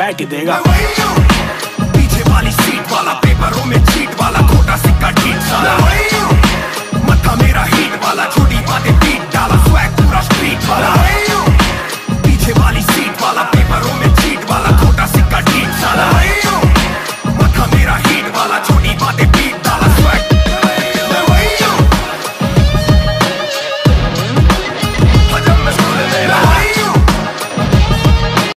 बह के देगा। पीछे वाली सीट वाला पेपरों में चीट वाला छोटा सिक्का टीट साला। मत्था मेरा हीट वाला छोटी बातें पीट डाला स्वैग पूरा स्ट्रीट वाला। पीछे वाली सीट वाला